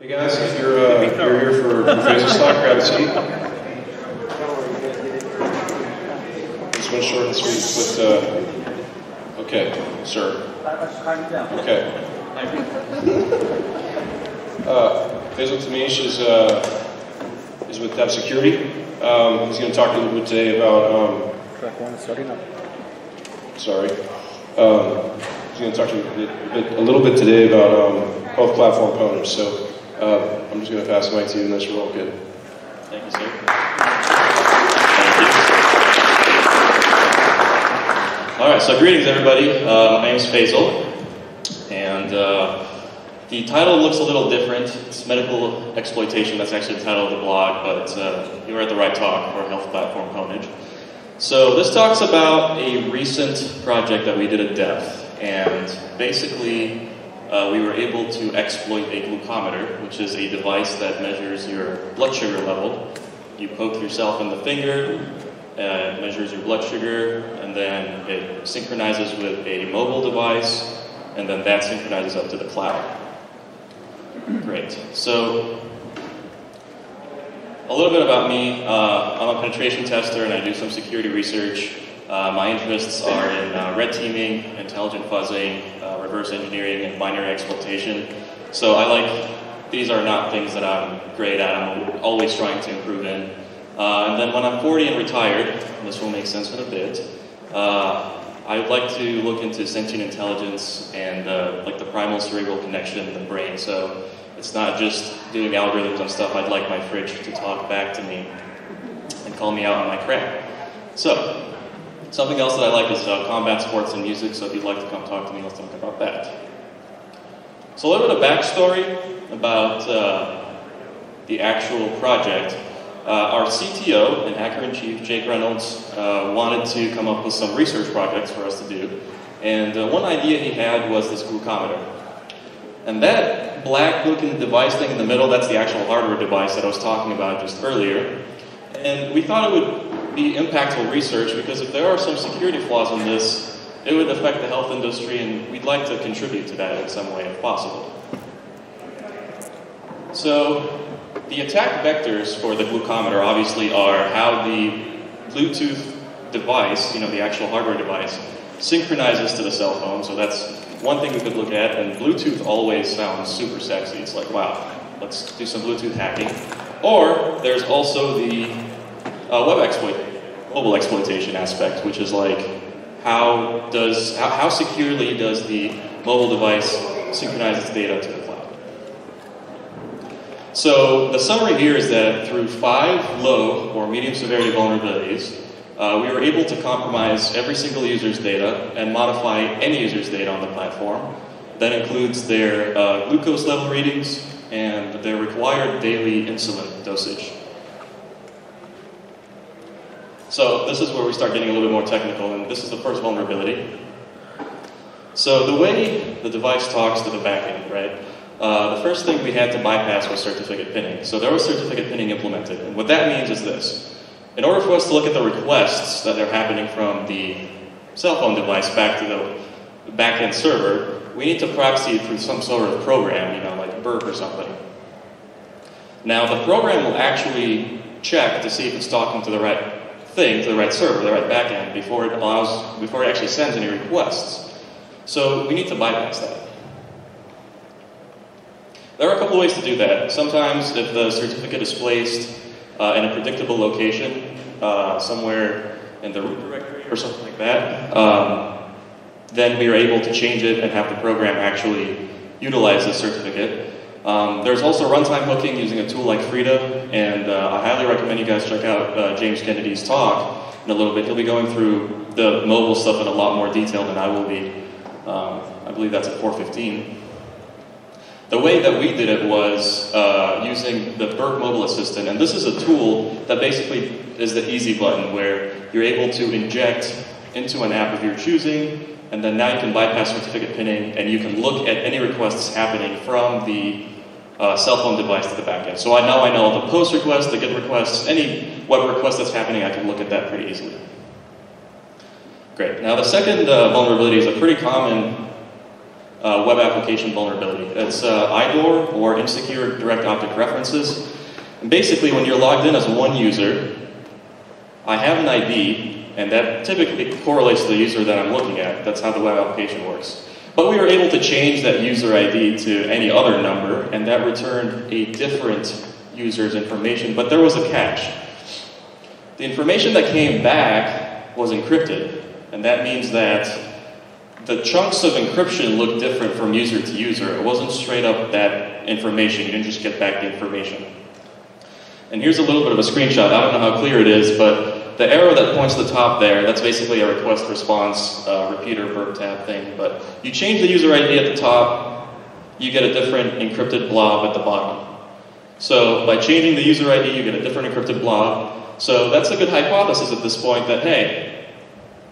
Hey guys, if you're, uh, if you're here for Faisal's Talk, grab a seat. This one's short and sweet, but, uh, okay, sir. Okay. Uh, Faisal Tameesh is, uh, is with Depth Security. Um, he's going to talk a little bit today about, Track one is starting up. sorry. Um, he's going to talk to you a, bit, a little bit today about um, both platform components. So uh, I'm just going to pass the mic to you unless you're all good. Thank you, sir. All right, so greetings, everybody. Uh, my name is Faisal, and uh, the title looks a little different. It's medical exploitation. That's actually the title of the blog, but uh, you were at the right talk for health platform pwnage. So this talks about a recent project that we did at Depth, and basically uh, we were able to exploit a glucometer, which is a device that measures your blood sugar level. You poke yourself in the finger, uh, measures your blood sugar, and then it synchronizes with a mobile device, and then that synchronizes up to the cloud. Great. So, a little bit about me. Uh, I'm a penetration tester and I do some security research. Uh, my interests are in uh, red teaming, intelligent fuzzing, reverse engineering, and binary exploitation. So I like, these are not things that I'm great at, I'm always trying to improve in. Uh, and then when I'm 40 and retired, this will make sense in a bit, uh, I would like to look into sentient intelligence and uh, like the primal cerebral connection in the brain. So it's not just doing algorithms and stuff. I'd like my fridge to talk back to me and call me out on my crap. So something else that I like is uh, combat sports and music. So if you'd like to come talk to me, let's talk about that. So a little bit of backstory about uh, the actual project. Uh, our CTO and hacker-in-chief, Jake Reynolds, uh, wanted to come up with some research projects for us to do. And uh, one idea he had was this glucometer. And that black-looking device thing in the middle, that's the actual hardware device that I was talking about just earlier. And we thought it would be impactful research because if there are some security flaws in this, it would affect the health industry and we'd like to contribute to that in some way if possible. So the attack vectors for the glucometer obviously are how the Bluetooth device, you know, the actual hardware device, synchronizes to the cell phone. So that's one thing we could look at. And Bluetooth always sounds super sexy. It's like, wow, let's do some Bluetooth hacking. Or there's also the uh, web exploit, mobile exploitation aspect, which is like how does how, how securely does the mobile device synchronize its data to the cloud? So the summary here is that through five low or medium severity vulnerabilities, uh, we were able to compromise every single user's data and modify any user's data on the platform. That includes their uh, glucose level readings and their required daily insulin dosage. So this is where we start getting a little bit more technical, and this is the first vulnerability. So the way the device talks to the backend, right? Uh, the first thing we had to bypass was certificate pinning. So there was certificate pinning implemented, and what that means is this. In order for us to look at the requests that are happening from the cell phone device back to the backend server, we need to proxy it through some sort of program, you know, like Burp or something. Now, the program will actually check to see if it's talking to the right thing, to the right server, the right backend, before it allows, before it actually sends any requests. So we need to bypass that. There are a couple ways to do that. Sometimes, if the certificate is placed uh, in a predictable location, uh, somewhere in the root directory or something like that, um, then we are able to change it and have the program actually utilize the certificate. Um, there's also runtime hooking using a tool like Frida, and uh, I highly recommend you guys check out uh, James Kennedy's talk in a little bit. He'll be going through the mobile stuff in a lot more detail than I will be. Um, I believe that's at 415. The way that we did it was uh, using the Burp Mobile Assistant, and this is a tool that basically is the easy button where you're able to inject into an app of your choosing, and then now you can bypass certificate pinning, and you can look at any requests happening from the uh, cell phone device to the backend. So I, now I know the post requests, the get requests, any web request that's happening, I can look at that pretty easily. Great. Now the second uh, vulnerability is a pretty common uh, web application vulnerability. It's uh, IDOR, or Insecure Direct Object References. And basically, when you're logged in as one user, I have an ID, and that typically correlates to the user that I'm looking at. That's how the web application works. But we were able to change that user ID to any other number, and that returned a different user's information, but there was a catch. The information that came back was encrypted, and that means that the chunks of encryption look different from user to user. It wasn't straight up that information, you didn't just get back the information. And here's a little bit of a screenshot. I don't know how clear it is, but the arrow that points to the top there, that's basically a request response uh, repeater Burp tab thing. But you change the user ID at the top, you get a different encrypted blob at the bottom. So by changing the user ID, you get a different encrypted blob. So that's a good hypothesis at this point that, hey,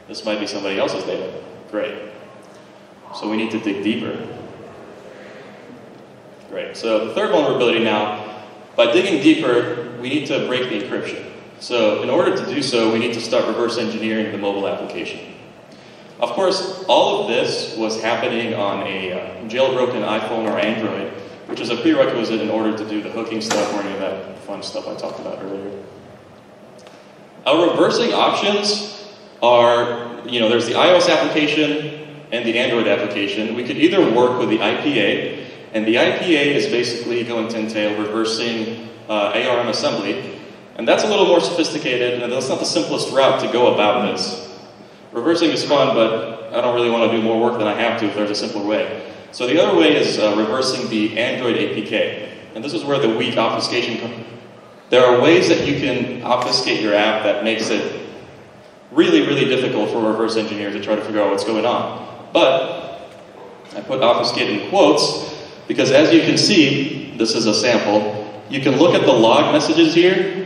this might be somebody else's data. Great. So we need to dig deeper. Great. So the third vulnerability now, by digging deeper, we need to break the encryption. So in order to do so, we need to start reverse engineering the mobile application. Of course, all of this was happening on a uh, jailbroken iPhone or Android, which is a prerequisite in order to do the hooking stuff or any of that fun stuff I talked about earlier. Our reversing options are, you know, there's the iOS application and the Android application. We could either work with the IPA, and the IPA is basically going to entail reversing uh, ARM assembly, and that's a little more sophisticated, and that's not the simplest route to go about this. Reversing is fun, but I don't really want to do more work than I have to if there's a simpler way. So the other way is uh, reversing the Android APK. And this is where the weak obfuscation comes. There are ways that you can obfuscate your app that makes it really, really difficult for reverse engineers to try to figure out what's going on. But I put obfuscate in quotes because as you can see, this is a sample, you can look at the log messages here.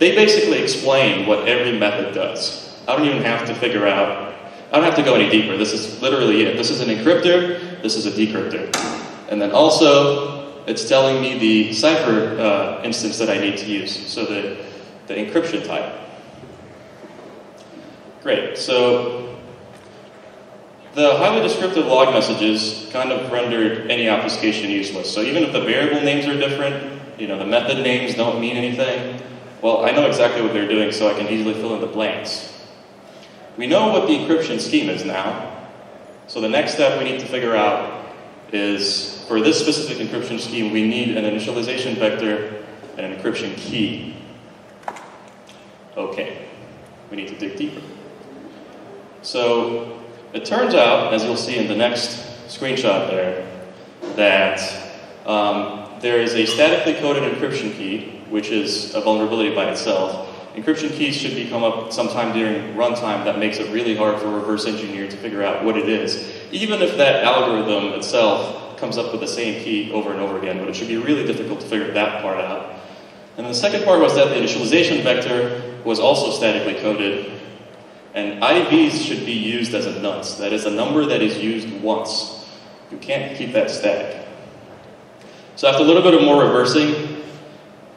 They basically explain what every method does. I don't even have to figure out, I don't have to go any deeper. This is literally it. This is an encryptor, this is a decryptor. And then also, it's telling me the cipher uh, instance that I need to use, so the, the encryption type. Great, so the highly descriptive log messages kind of rendered any obfuscation useless. So even if the variable names are different, you know, the method names don't mean anything, well, I know exactly what they're doing, so I can easily fill in the blanks. We know what the encryption scheme is now, so the next step we need to figure out is, for this specific encryption scheme, we need an initialization vector and an encryption key. Okay, we need to dig deeper. So it turns out, as you'll see in the next screenshot there, that um, there is a statically coded encryption key, which is a vulnerability by itself. Encryption keys should be come up sometime during runtime that makes it really hard for a reverse engineer to figure out what it is, even if that algorithm itself comes up with the same key over and over again, but it should be really difficult to figure that part out. And the second part was that the initialization vector was also statically coded, and IVs should be used as a nonce. That is a number that is used once. You can't keep that static. So after a little bit of more reversing,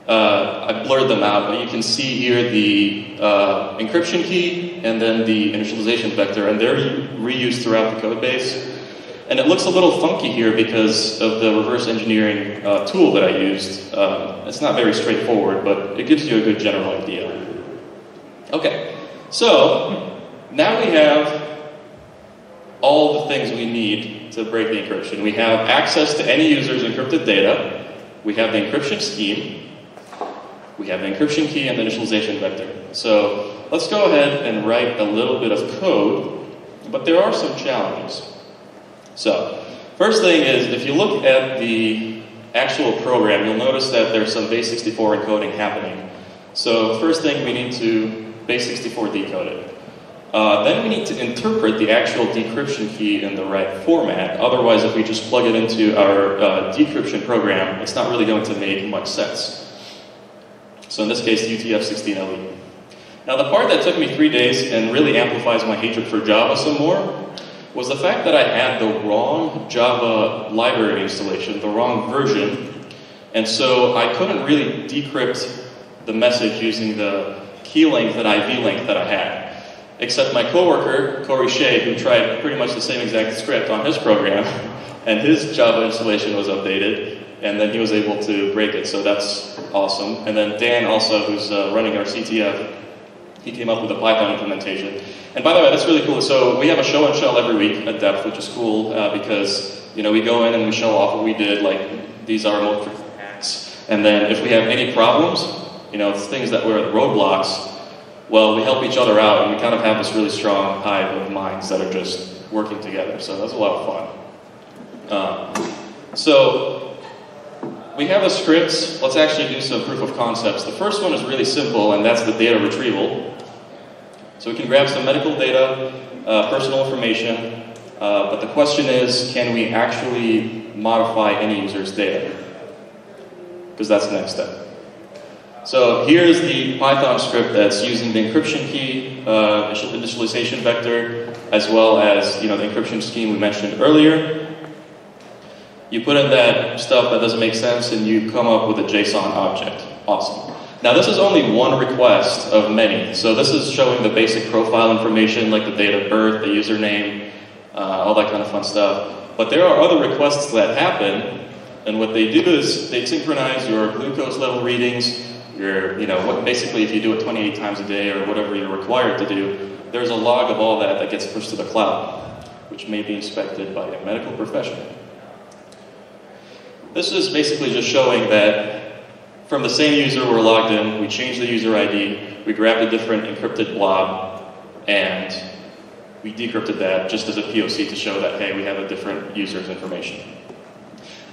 uh, I blurred them out, but you can see here the uh, encryption key and then the initialization vector, and they're reused throughout the code base. And it looks a little funky here because of the reverse engineering uh, tool that I used. Um, it's not very straightforward, but it gives you a good general idea. Okay, so now we have all the things we need to break the encryption. We have access to any user's encrypted data. We have the encryption scheme. We have the encryption key and the initialization vector. So let's go ahead and write a little bit of code, but there are some challenges. So, first thing is, if you look at the actual program, you'll notice that there's some base64 encoding happening. So, first thing we need to base64 decode it. Uh, then we need to interpret the actual decryption key in the right format. Otherwise, if we just plug it into our uh, decryption program, it's not really going to make much sense. So in this case, UTF-16LE. Now the part that took me three days and really amplifies my hatred for Java some more was the fact that I had the wrong Java library installation, the wrong version, and so I couldn't really decrypt the message using the key length and IV length that I had. Except my coworker, Corey Shea, who tried pretty much the same exact script on his program, and his Java installation was updated, and then he was able to break it. So that's awesome. And then Dan also, who's uh, running our CTF, he came up with a Python implementation. And by the way, that's really cool. So we have a show and shell every week at Depth, which is cool uh, because you know we go in and we show off what we did. Like these are most hacks. And then if we have any problems, you know, things that were roadblocks, well, we help each other out, and we kind of have this really strong hive of minds that are just working together. So that's a lot of fun. Uh, so we have a script. Let's actually do some proof of concepts. The first one is really simple, and that's the data retrieval. So we can grab some medical data, uh, personal information, uh, but the question is, can we actually modify any user's data? Because that's the next step. So here's the Python script that's using the encryption key uh, initialization vector, as well as you know the encryption scheme we mentioned earlier. You put in that stuff that doesn't make sense, and you come up with a JSON object. Awesome. Now this is only one request of many. So this is showing the basic profile information, like the date of birth, the username, uh, all that kind of fun stuff. But there are other requests that happen, and what they do is they synchronize your glucose level readings you're, you know, what, basically if you do it 28 times a day or whatever you're required to do, there's a log of all that that gets pushed to the cloud, which may be inspected by a medical professional. This is basically just showing that from the same user we're logged in, we change the user ID, we grabbed a different encrypted blob, and we decrypted that just as a POC to show that, hey, we have a different user's information.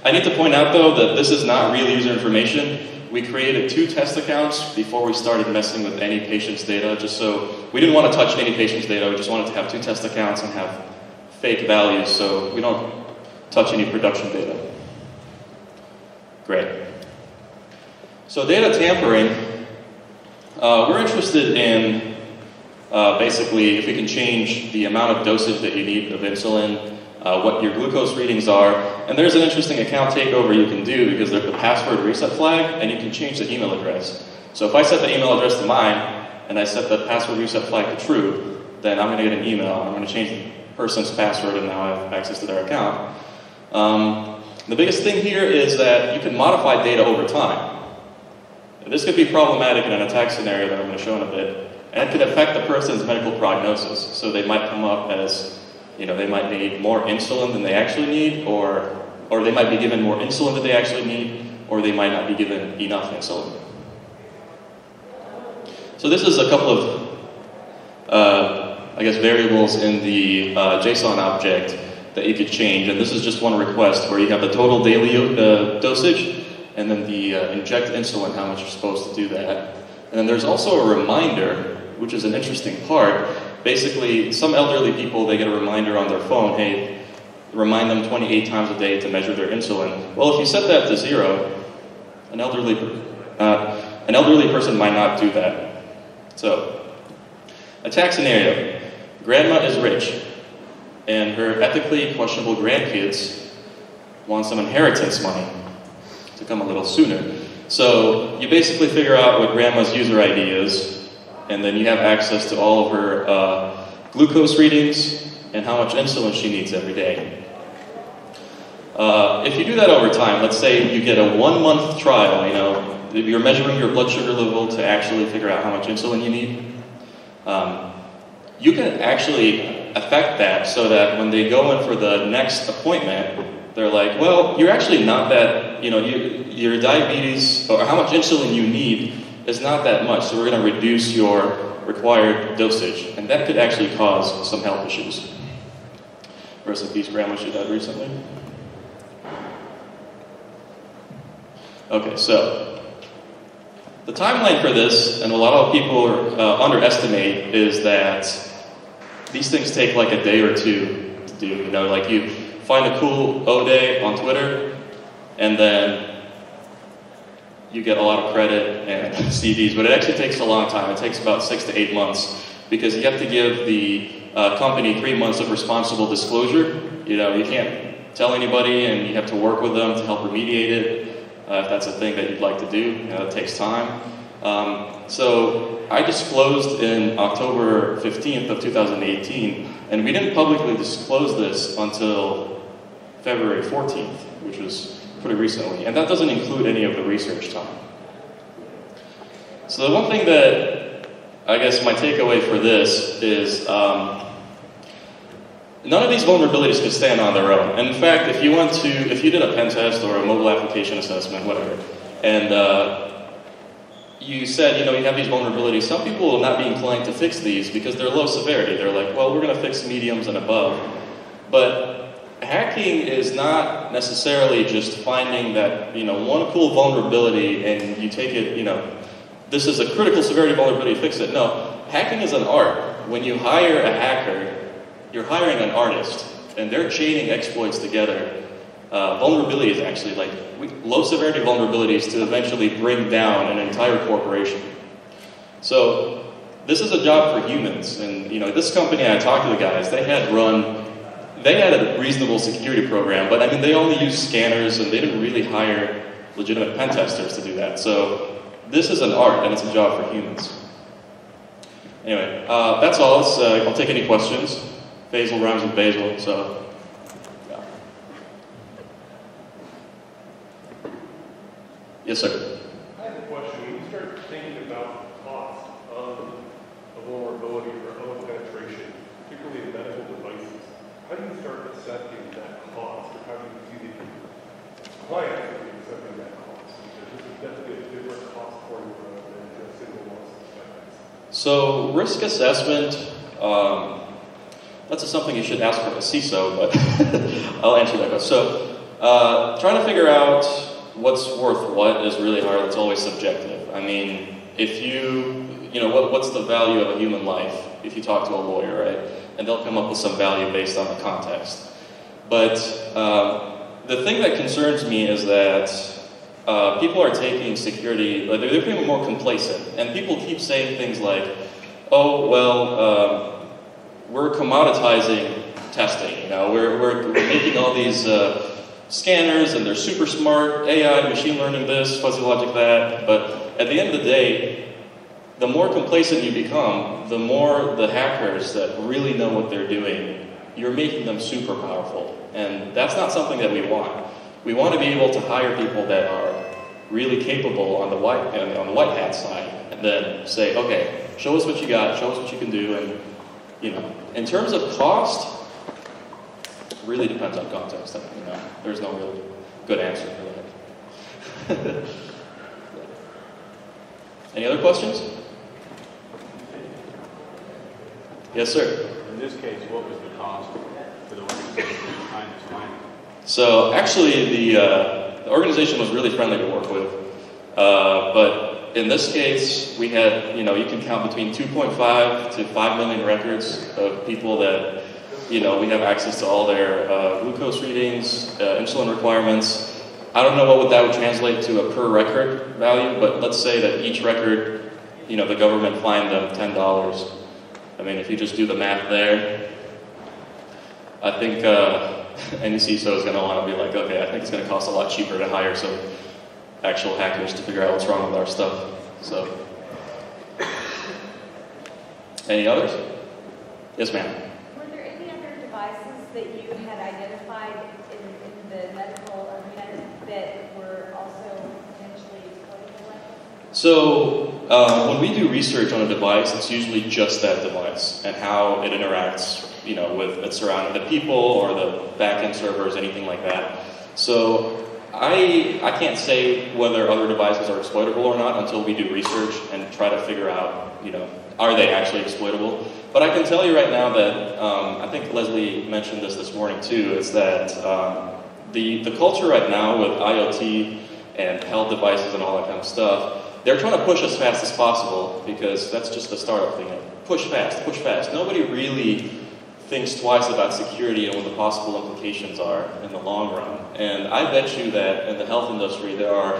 I need to point out though that this is not real user information we created two test accounts before we started messing with any patient's data, just so we didn't want to touch any patient's data. We just wanted to have two test accounts and have fake values so we don't touch any production data. Great. So data tampering, uh, we're interested in uh, basically if we can change the amount of dosage that you need of insulin, uh, what your glucose readings are. And there's an interesting account takeover you can do because there's the password reset flag, and you can change the email address. So if I set the email address to mine, and I set the password reset flag to true, then I'm going to get an email. And I'm going to change the person's password, and now I have access to their account. Um, the biggest thing here is that you can modify data over time. This could be problematic in an attack scenario that I'm going to show in a bit, and it could affect the person's medical prognosis. So they might come up as you know, they might need more insulin than they actually need, or, or they might be given more insulin than they actually need, or they might not be given enough insulin. So this is a couple of, uh, I guess, variables in the uh, JSON object that you could change, and this is just one request where you have the total daily uh, dosage, and then the uh, inject insulin, how much you're supposed to do that. And then there's also a reminder, which is an interesting part, basically, some elderly people, they get a reminder on their phone, hey, remind them 28 times a day to measure their insulin. Well, if you set that to zero, an elderly, uh, an elderly person might not do that. So, attack scenario. Grandma is rich, and her ethically questionable grandkids want some inheritance money to come a little sooner. So, you basically figure out what grandma's user ID is, and then you have access to all of her uh, glucose readings and how much insulin she needs every day. Uh, if you do that over time, let's say you get a one month trial, you know, you're measuring your blood sugar level to actually figure out how much insulin you need, um, you can actually affect that so that when they go in for the next appointment, they're like, well, you're actually not that, you know, you, your diabetes or how much insulin you need is not that much, so we're going to reduce your required dosage, and that could actually cause some health issues. Rest in peace, grandma, she died recently. Okay, so the timeline for this, and a lot of people uh, underestimate, is that these things take like a day or two to do. You know, like you find a cool O day on Twitter, and then you get a lot of credit and CVs, but it actually takes a long time. It takes about six to eight months because you have to give the uh, company three months of responsible disclosure. You know, you can't tell anybody, and you have to work with them to help remediate it. Uh, if that's a thing that you'd like to do, you know, it takes time. Um, so I disclosed in October 15th of 2018, and we didn't publicly disclose this until February 14th, which was pretty recently, and that doesn't include any of the research time. So the one thing that I guess my takeaway for this is um, none of these vulnerabilities can stand on their own. And in fact, if you want to, if you did a pen test or a mobile application assessment, whatever, and uh, you said, you know, you have these vulnerabilities, some people will not be inclined to fix these because they're low severity. They're like, well, we're going to fix mediums and above. But hacking is not necessarily just finding that, you know, one cool vulnerability and you take it, you know, this is a critical severity vulnerability, fix it. No, hacking is an art. When you hire a hacker, you're hiring an artist, and they're chaining exploits together. Uh, vulnerability is actually like low severity vulnerabilities to eventually bring down an entire corporation. So this is a job for humans, and you know this company I talked to the guys. They had run, they had a reasonable security program, but I mean they only used scanners, and they didn't really hire legitimate pen testers to do that. So this is an art, and it's a job for humans. Anyway, uh, that's all. Uh, I'll take any questions. Basil rhymes with basil, so. Yes, sir. I have a question. When you start thinking about cost of a vulnerability or of penetration, particularly in medical devices, how do you start assessing that cost, or how do you see the client accepting that cost? Because this is definitely a different cost formula than just single loss So risk assessment. Um, that's something you should ask for a CISO, but I'll answer that question. So, uh, trying to figure out what's worth what is really hard. It's always subjective. I mean, if you, you know, what, what's the value of a human life? If you talk to a lawyer, right, and they'll come up with some value based on the context. But um, the thing that concerns me is that uh, people are taking security, like they're becoming more complacent, and people keep saying things like, "Oh, well." Um, we're commoditizing testing. You know, we're, we're making all these uh, scanners and they're super smart, AI, machine learning this, fuzzy logic that. But at the end of the day, the more complacent you become, the more the hackers that really know what they're doing, you're making them super powerful. And that's not something that we want. We want to be able to hire people that are really capable on the white on the white hat side, and then say, okay, show us what you got, show us what you can do, and you know, in terms of cost, really depends on context. You know, there's no real good answer for that. Any other questions? Yes, sir. In this case, what was the cost for the organization behind this finding? So actually, the, uh, the organization was really friendly to work with, uh, but in this case, we had, you know, you can count between 2.5 to 5 million records of people that, you know, we have access to all their uh, glucose readings, uh, insulin requirements. I don't know what would that would translate to a per record value, but let's say that each record, you know, the government fined them $10. I mean, if you just do the math there, I think uh, any CISO is going to want to be like, okay, I think it's going to cost a lot cheaper to hire some actual hackers to figure out what's wrong with our stuff. So, any others? Yes, ma'am. Were there any other devices that you had identified in, in the medical arena that were also potentially exploitable? So, uh, when we do research on a device, it's usually just that device and how it interacts, you know, with its surrounding the people or the backend servers, anything like that. So, I, I can't say whether other devices are exploitable or not until we do research and try to figure out, you know, are they actually exploitable? But I can tell you right now that um, I think Leslie mentioned this this morning too. Is that um, the the culture right now with IoT and health devices and all that kind of stuff? They're trying to push as fast as possible because that's just a startup thing. Push fast, push fast. Nobody really thinks twice about security and what the possible implications are in the long run. And I bet you that in the health industry there are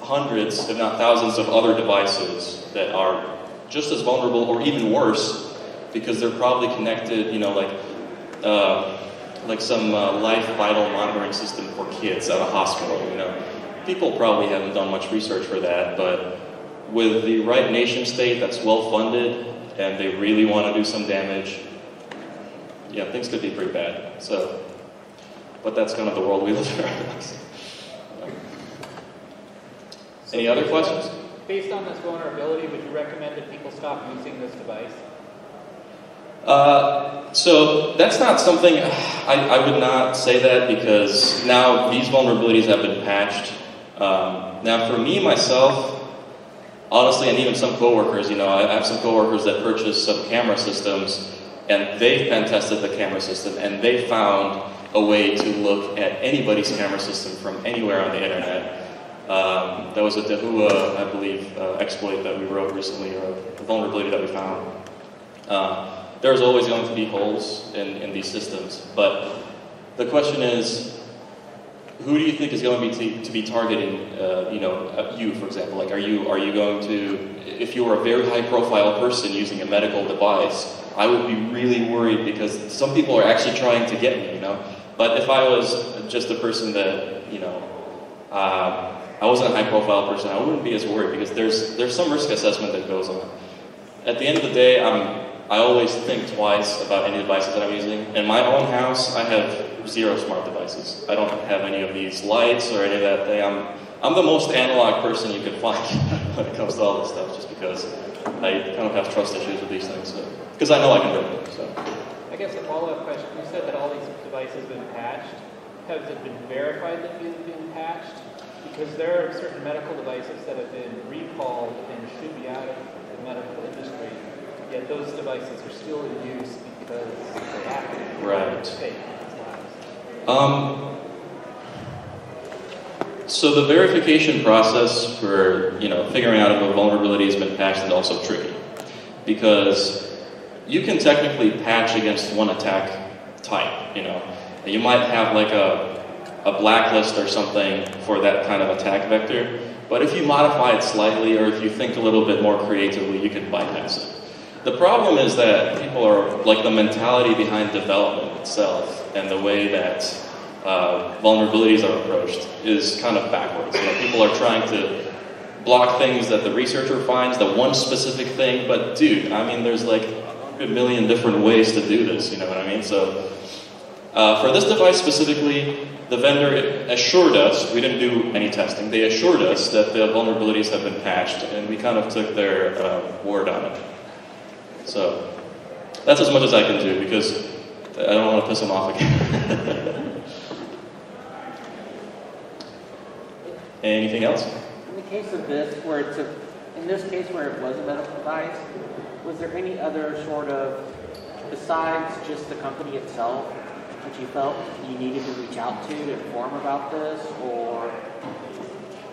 hundreds, if not thousands, of other devices that are just as vulnerable or even worse because they're probably connected, you know, like uh, like some uh, life vital monitoring system for kids at a hospital. You know, people probably haven't done much research for that, but with the right nation state that's well funded and they really want to do some damage, yeah, things could be pretty bad. So, but that's kind of the world we live in right now. so. Any other questions? Based on this vulnerability, would you recommend that people stop using this device? Uh, so that's not something I, I would not say that because now these vulnerabilities have been patched. Um, now, for me myself, honestly, and even some coworkers, you know, I have some coworkers that purchase some camera systems, and they pen tested the camera system, and they found a way to look at anybody's camera system from anywhere on the internet. Um, that was a Dahua, I believe, uh, exploit that we wrote recently, or a vulnerability that we found. Uh, there's always going to be holes in, in these systems, but the question is, who do you think is going to be, to, be targeting, uh, you know, uh, you, for example? Like, are you, are you going to, if you are a very high-profile person using a medical device, I would be really worried because some people are actually trying to get me, you know? But if I was just a person that, you know, uh, I wasn't a high-profile person, I wouldn't be as worried because there's, there's some risk assessment that goes on. At the end of the day, I'm, I always think twice about any devices that I'm using. In my own house, I have zero smart devices. I don't have any of these lights or any of that thing. I'm, I'm the most analog person you could find when it comes to all this stuff, just because I kind of have trust issues with these things. So, because I know I can break them. So. I guess a follow-up question. You said that all these devices have been patched. Has it been verified that these have been patched? Because there are certain medical devices that have been recalled and should be out of the medical industry, yet those devices are still in use because they have to. Right. Um, so the verification process for you know figuring out if a vulnerability has been patched is also tricky because you can technically patch against one attack type. You know, you might have like a a blacklist or something for that kind of attack vector, but if you modify it slightly or if you think a little bit more creatively, you can bypass it. The problem is that people are like the mentality behind development itself and the way that uh, vulnerabilities are approached is kind of backwards. You know, people are trying to block things that the researcher finds, the one specific thing, but dude, I mean, there's like a million different ways to do this, you know what I mean? So, uh, for this device specifically, the vendor assured us, we didn't do any testing, they assured us that the vulnerabilities have been patched, and we kind of took their uh, word on it. So, that's as much as I can do because I don't want to piss them off again. Anything else? In the case of this, where it's a, in this case where it was a medical device, was there any other sort of, besides just the company itself, that you felt you needed to reach out to to inform about this, or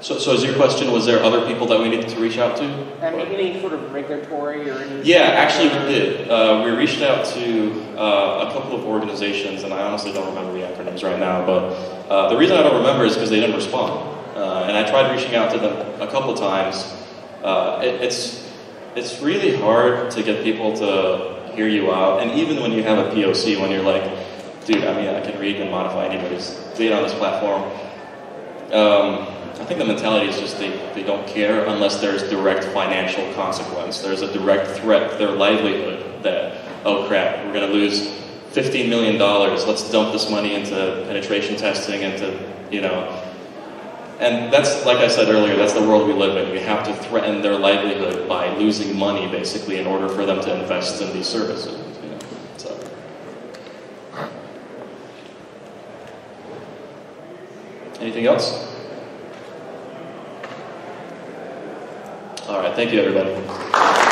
So, so is your question, was there other people that we needed to reach out to? I mean, any sort of regulatory or any? Yeah, actually we did. Uh, we reached out to uh, a couple of organizations, and I honestly don't remember the acronyms right now, but uh, the reason I don't remember is because they didn't respond. Uh, and I tried reaching out to them a couple times. Uh, it, it's, it's really hard to get people to hear you out, and even when you have a POC, when you're like, dude, I mean, I can read and modify anybody's data on this platform. Um, I think the mentality is just they, they don't care unless there's direct financial consequence. There's a direct threat to their livelihood that, oh crap, we're going to lose $15 million. Let's dump this money into penetration testing, into, you know. And that's, like I said earlier, that's the world we live in. We have to threaten their livelihood by losing money, basically, in order for them to invest in these services. You know? so. Anything else? All right, thank you, everybody.